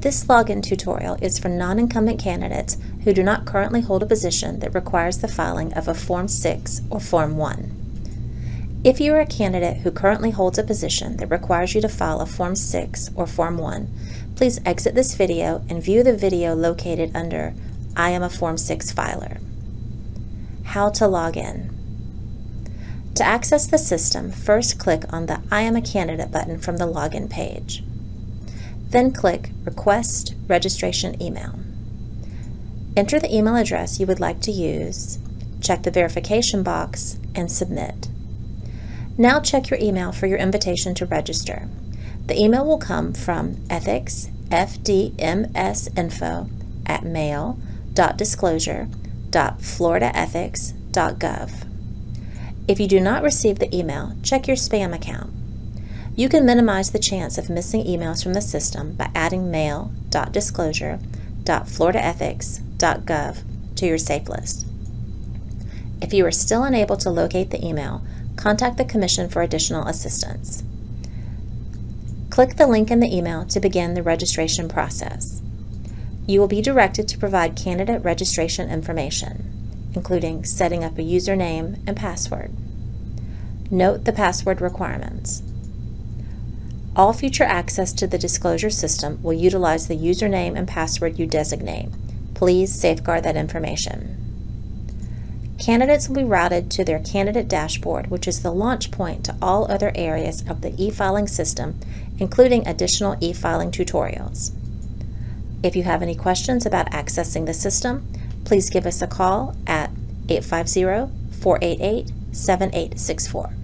This login tutorial is for non-incumbent candidates who do not currently hold a position that requires the filing of a Form 6 or Form 1. If you are a candidate who currently holds a position that requires you to file a Form 6 or Form 1, please exit this video and view the video located under I am a Form 6 filer. How to log in. To access the system, first click on the I am a candidate button from the login page. Then click Request Registration Email. Enter the email address you would like to use, check the verification box, and submit. Now check your email for your invitation to register. The email will come from ethics fdmsinfo at mail.disclosure.floridaethics.gov. If you do not receive the email, check your spam account. You can minimize the chance of missing emails from the system by adding mail.disclosure.floridaethics.gov to your safe list. If you are still unable to locate the email, contact the Commission for additional assistance. Click the link in the email to begin the registration process. You will be directed to provide candidate registration information, including setting up a username and password. Note the password requirements. All future access to the disclosure system will utilize the username and password you designate. Please safeguard that information. Candidates will be routed to their candidate dashboard, which is the launch point to all other areas of the e-filing system, including additional e-filing tutorials. If you have any questions about accessing the system, please give us a call at 850 488 7864.